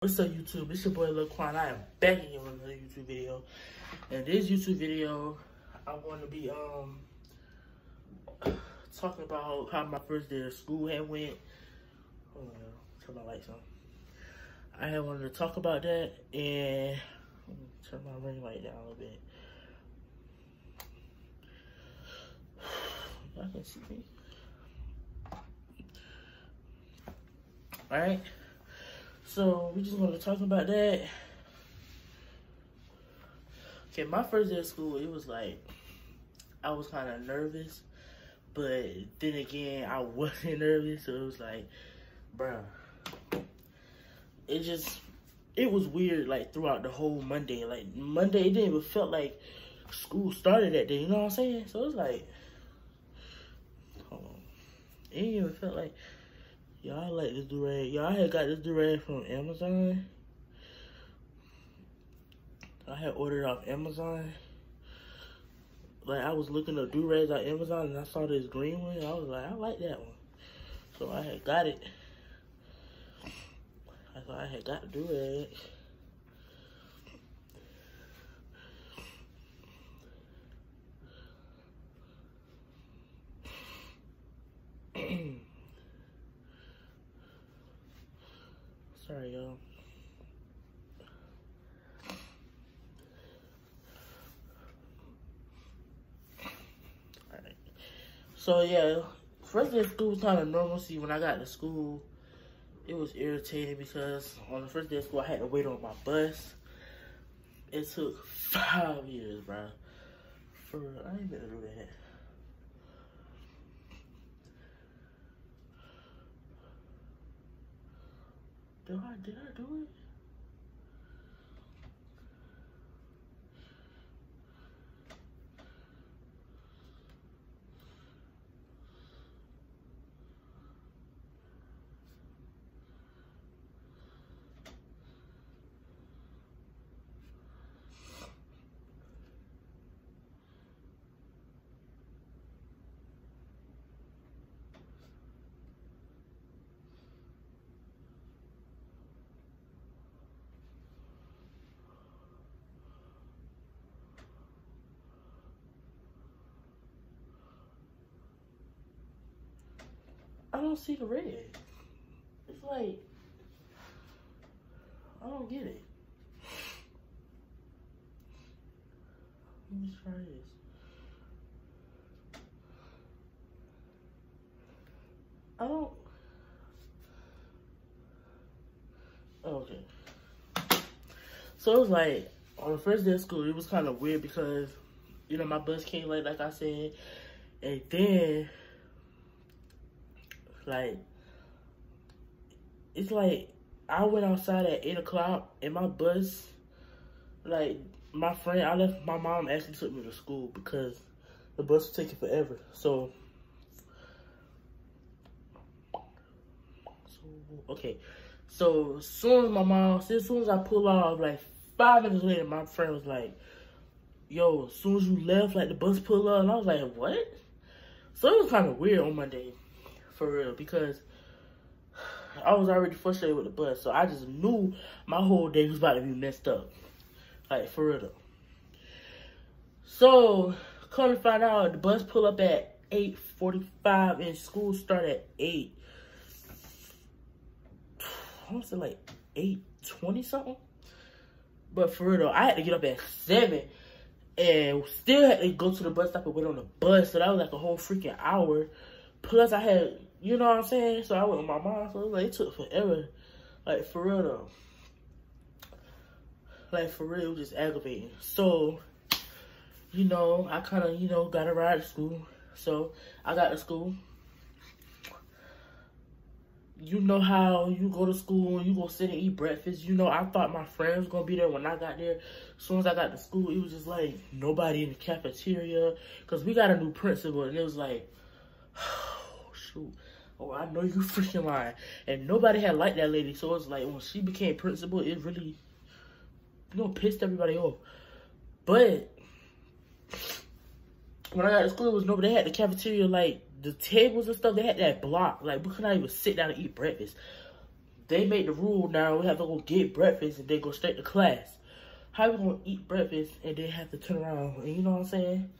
What's up YouTube? It's your boy Lil Quan. I am back again with another YouTube video. And this YouTube video, I want to be um talking about how my first day of school had went. Hold on, turn my lights on. I had wanted to talk about that and turn my ring light down a little bit. Y'all can see me. Alright. So we just gonna talk about that. Okay, my first day of school, it was like I was kind of nervous, but then again, I wasn't nervous. So it was like, bruh, it just it was weird. Like throughout the whole Monday, like Monday, it didn't even felt like school started that day. You know what I'm saying? So it was like, hold on, it didn't even felt like Y'all like this durag. Y'all had got this durag from Amazon. I had ordered off Amazon. Like I was looking at durags on Amazon and I saw this green one. I was like, I like that one. So I had got it. I thought I had got the durag. Sorry, y'all. Alright. So, yeah, first day of school was kind of normalcy. When I got to school, it was irritating because on the first day of school, I had to wait on my bus. It took five years, bro. For I ain't gonna that. Did I, did I do it? I don't see the red. It's like, I don't get it. Let me try this. I don't. Oh, okay. So it was like on the first day of school, it was kind of weird because, you know, my bus came late, like I said, and then like, it's like I went outside at eight o'clock and my bus, like my friend, I left my mom actually took me to school because the bus was taking forever. So, so okay. So as soon as my mom, as soon as I pull off, like five minutes later, my friend was like, "Yo, as soon as you left, like the bus pulled up," and I was like, "What?" So it was kind of weird on Monday for real because I was already frustrated with the bus, so I just knew my whole day was about to be messed up. Like for real though. So come to find out the bus pull up at 8.45 and school start at 8. I want to say like 8.20 something. But for real though, I had to get up at 7 and still had to go to the bus stop and wait on the bus. So that was like a whole freaking hour. Plus I had you know what I'm saying? So I went with my mom, so it, like, it took forever. Like, for real, though. Like, for real, just aggravating. So, you know, I kind of, you know, got to ride to school. So, I got to school. You know how you go to school and you go sit and eat breakfast. You know, I thought my friends to be there when I got there. As soon as I got to school, it was just like nobody in the cafeteria. Because we got a new principal and it was like, oh, shoot oh, I know you freaking lying. And nobody had liked that lady. So it's like when she became principal, it really, you know, pissed everybody off. But when I got to school, it was nobody. Had the cafeteria, like the tables and stuff. They had that block. Like we could not even sit down and eat breakfast. they made the rule now we have to go get breakfast and then go straight to class. How we gonna eat breakfast and then have to turn around? And you know what I'm saying?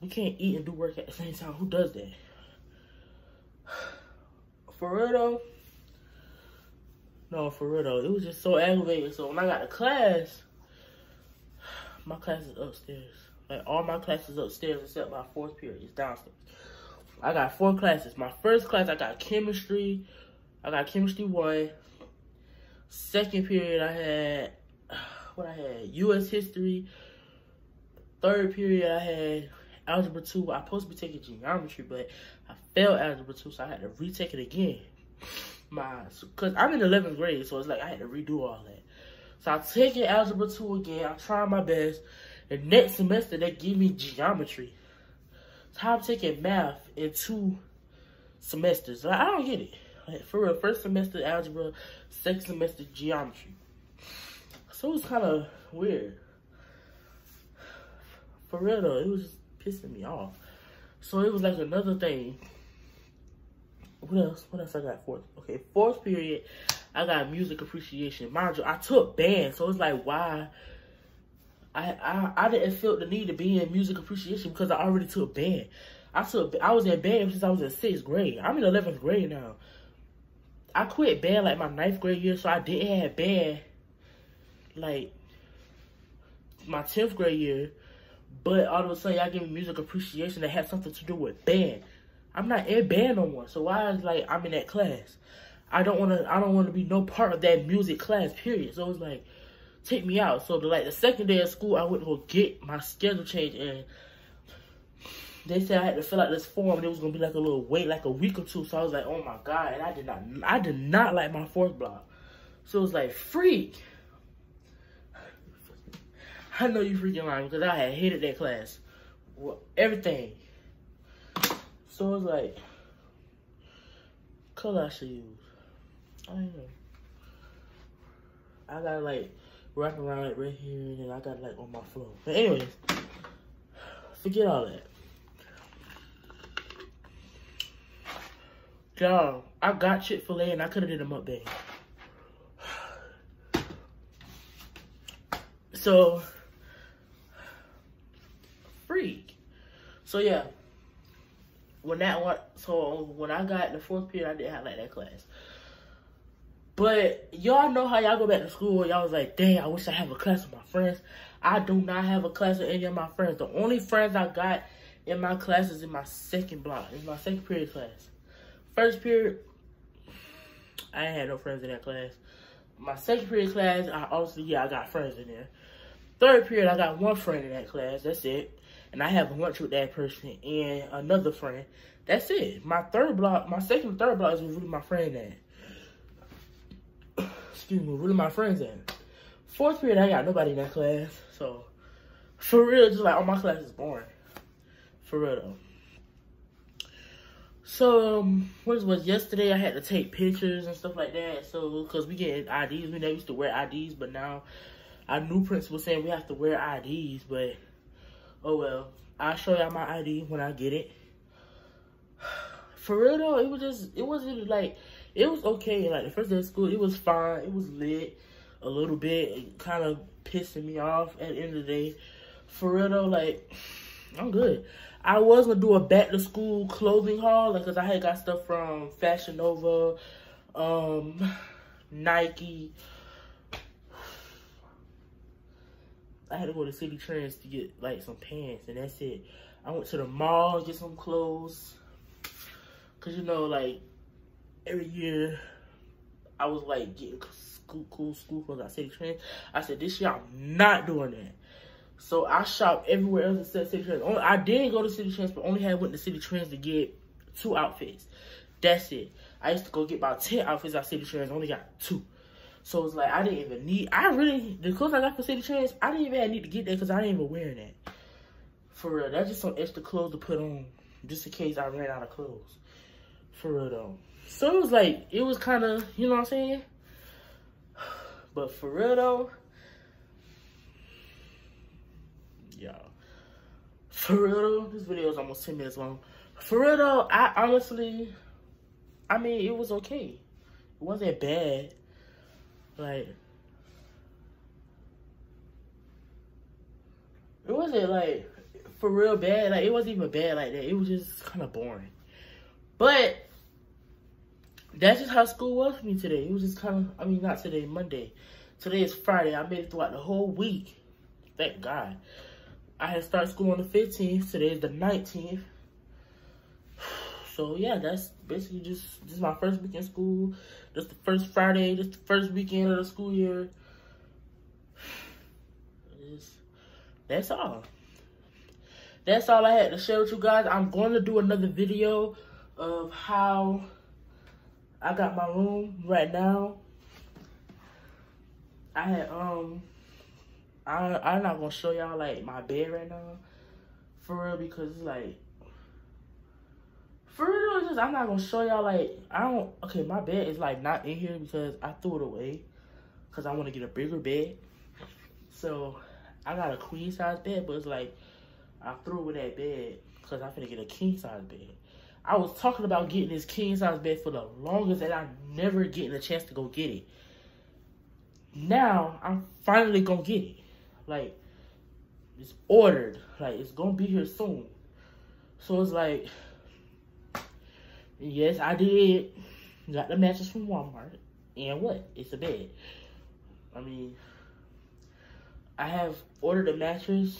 We can't eat and do work at the same time. Who does that? For real though. No, for real though. It was just so aggravating. So when I got to class, my class is upstairs. Like all my classes upstairs except my fourth period is downstairs. I got four classes. My first class I got chemistry. I got chemistry one. Second period I had what I had U.S. history. Third period I had algebra two. I supposed to be taking geometry, but I failed algebra two, so I had to retake it again. My cause I'm in 11th grade, so it's like I had to redo all that. So I take it algebra two again. I try my best. The next semester they give me geometry. So I'm taking math in two semesters. Like, I don't get it. Like, for real, first semester algebra, second semester geometry. So it was kind of weird. For real though, it was just pissing me off. So it was like another thing. What else? What else I got fourth? Okay, fourth period, I got music appreciation. Mind you, I took band, so it's like why I, I I didn't feel the need to be in music appreciation because I already took band. I took I was in band since I was in sixth grade. I'm in eleventh grade now. I quit band like my ninth grade year, so I didn't have band like my tenth grade year. But all of a sudden, y'all give me music appreciation that had something to do with band. I'm not in band no more. So why is like I'm in that class? I don't want to. I don't want to be no part of that music class. Period. So it's like take me out. So the, like the second day of school, I went to go get my schedule changed, and they said I had to fill out this form. And it was gonna be like a little wait, like a week or two. So I was like, oh my god, and I did not. I did not like my fourth block. So it was like freak. I know you freaking lying because I had hated that class. Well, everything. So it was like, color I should use. I don't know. I got like wrap around it right here, and then I got like on my floor. But anyways, forget all that. Y'all, I got Chick-fil-A and I could have did a mukbang. So, freak. So yeah, when that one, so when I got in the fourth period, I didn't have like that class. But y'all know how y'all go back to school y'all was like, dang, I wish I have a class with my friends. I do not have a class with any of my friends. The only friends I got in my class is in my second block. It's my second period class. First period, I had no friends in that class. My second period class, I also, yeah, I got friends in there. Third period, I got one friend in that class. That's it. And I have lunch with that person and another friend. That's it. My third block, my second and third block is really my friend at excuse me, really my friends in. Fourth period, I got nobody in that class. So, for real, just like, all my class is boring. For real, though. So, um, what was yesterday? I had to take pictures and stuff like that. So, because we get IDs. We never used to wear IDs, but now our new principal saying we have to wear IDs. But, oh well. I'll show y'all my ID when I get it. For real, though, it was just, it wasn't like it was okay. Like the first day of school, it was fine. It was lit a little bit. It kind of pissing me off at the end of the day. For real though, like I'm good. I was gonna do a back to school clothing haul, like, cause I had got stuff from Fashion Nova, um, Nike. I had to go to Citi Trends to get like some pants, and that's it. I went to the mall get some clothes, cause you know, like every year I was like getting school, cool school clothes at Citi Trends. I said, this year I'm not doing that. So I shopped everywhere else except Citi Trends. Only, I didn't go to Citi Trends, but only had went to Citi Trends to get two outfits. That's it. I used to go get about 10 outfits at Citi Trends, only got two. So it's like, I didn't even need, I really, the clothes I got for Citi Trends, I didn't even need to get that because I didn't even wear that. For real, that's just some extra clothes to put on, just in case I ran out of clothes. For real though. So it was like, it was kind of, you know what I'm saying? But for real though, y'all, for real though, this video is almost 10 minutes long. For real though, I honestly, I mean, it was okay. It wasn't bad. Like it wasn't like for real bad. Like it wasn't even bad like that. It was just kind of boring. But that's just how school was for me today. It was just kind of, I mean, not today, Monday. Today is Friday. I made it throughout the whole week. Thank God. I had started school on the 15th. Today is the 19th. So yeah, that's basically just this is my first week in school. Just the first Friday. just the first weekend of the school year. That's all. That's all I had to share with you guys. I'm going to do another video of how I got my room right now. I had um I I'm not gonna show y'all like my bed right now. For real because it's like I'm not gonna show y'all like I don't okay my bed is like not in here because I threw it away because I want to get a bigger bed. So I got a queen size bed but it's like I threw away that bed because I'm gonna get a king size bed. I was talking about getting this king size bed for the longest and I'm never getting a chance to go get it. Now I'm finally gonna get it. Like it's ordered. Like it's gonna be here soon. So it's like yes, I did got the mattress from Walmart. And what? It's a bed. I mean I have ordered a mattress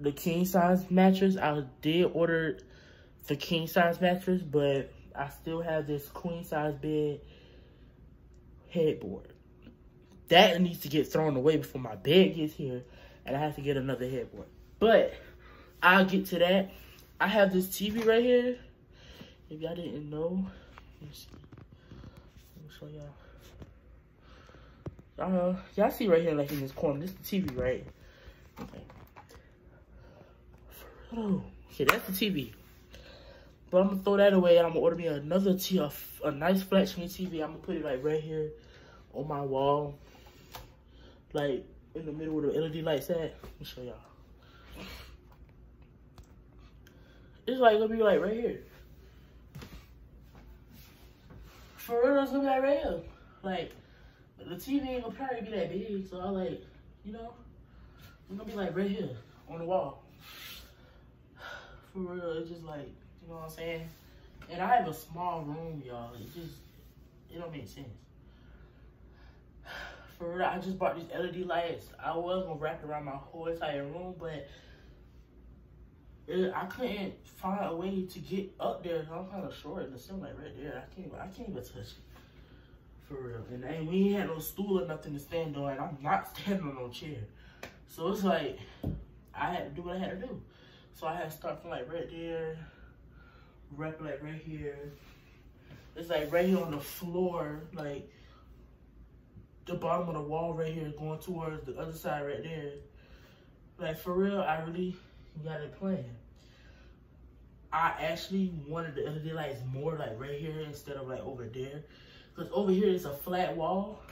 the king size mattress. I did order the king size mattress, but I still have this queen size bed headboard. That needs to get thrown away before my bed gets here, and I have to get another headboard. But I'll get to that. I have this TV right here. If y'all didn't know, let me see. Let me show y'all. Uh, y'all see right here, like in this corner, this is the TV, right? Okay. Okay, that's the TV. But I'm gonna throw that away I'm gonna order me another TV, a, a nice flat screen TV. I'm gonna put it like right here on my wall. Like in the middle where the LED lights at. Let me show y'all. It's like gonna be like right here. For real, it's gonna be here. Like the TV ain't gonna probably be that big, so I like, you know, it's gonna be like right here on the wall. For real, it's just like you know what I'm saying? And I have a small room, y'all. It just, it don't make sense. For real, I just bought these LED lights. I was gonna wrap around my whole entire room, but I couldn't find a way to get up there. I'm kind of short in the ceiling like right there. I can't, I can't even touch it. For real. And then we ain't had no stool or nothing to stand on. And I'm not standing on no chair. So it's like, I had to do what I had to do. So I had to start from like right there wrap like right here. It's like right here on the floor, like the bottom of the wall right here going towards the other side right there. Like for real, I really got it planned. I actually wanted the LED lights more like right here instead of like over there. Cause over here is a flat wall.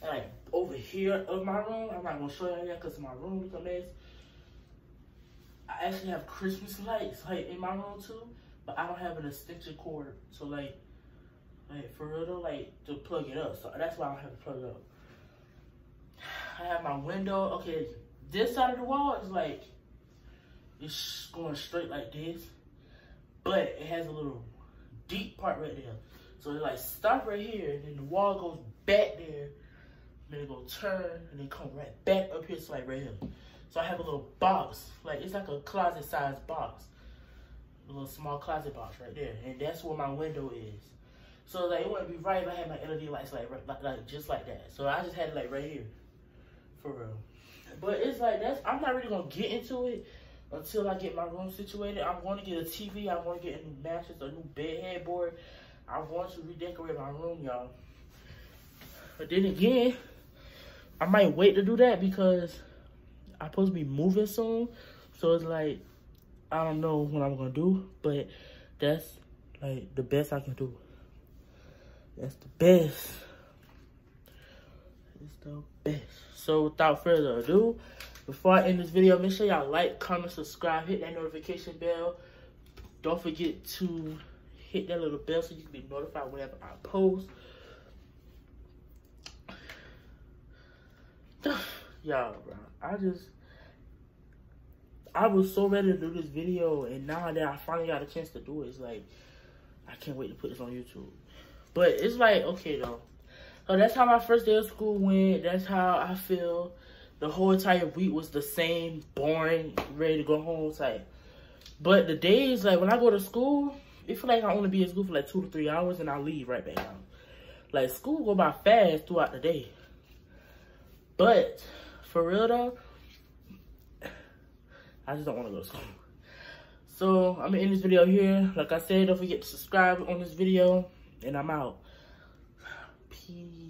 And like over here of my room, I'm not gonna show you that cause my room is a mess. I actually have Christmas lights like in my room too but I don't have an extension cord. So like, like for real though, like to plug it up. So that's why I don't have to plug it up. I have my window. Okay, this side of the wall is like, it's going straight like this. But it has a little deep part right there. So it like stop right here, and then the wall goes back there. Then it go turn, and then come right back up here, so like right here. So I have a little box, like it's like a closet size box a little small closet box right there. And that's where my window is. So like it wouldn't be right if I had my LED lights like, like, like just like that. So I just had it like right here. For real. But it's like that's I'm not really gonna get into it until I get my room situated. I'm going to get a TV. I'm going to get a new mattress, a new bed headboard. I want to redecorate my room, y'all. But then again, I might wait to do that because I'm supposed to be moving soon. So it's like I don't know what I'm gonna do, but that's like the best I can do. That's the best. It's the best. So without further ado, before I end this video, make sure y'all like, comment, subscribe, hit that notification bell. Don't forget to hit that little bell so you can be notified whenever I post. Y'all, bro, I just, I was so ready to do this video, and now that I finally got a chance to do it, it's like, I can't wait to put this on YouTube. But it's like, okay, though. So that's how my first day of school went. That's how I feel. The whole entire week was the same, boring, ready to go home type. But the days, like, when I go to school, it feel like I only be in school for like two to three hours and I leave right back out. Like, school go by fast throughout the day. But, for real though, I just don't want to go to school. So, I'm going to end this video here. Like I said, don't forget to subscribe on this video. And I'm out. Peace.